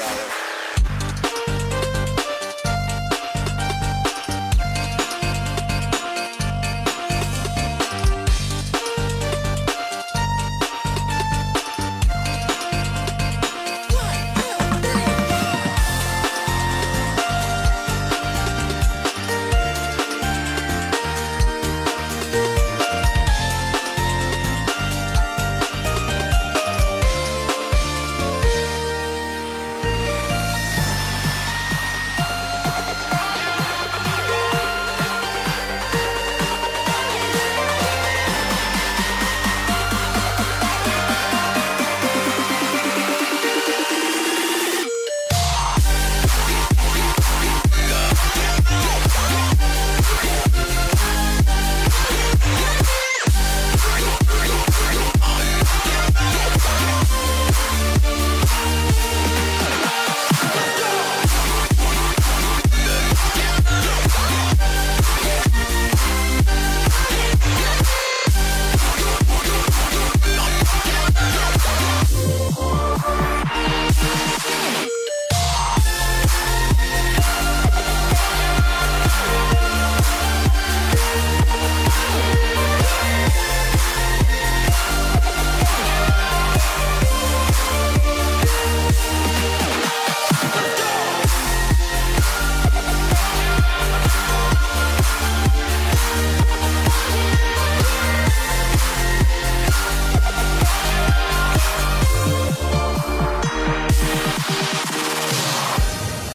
together.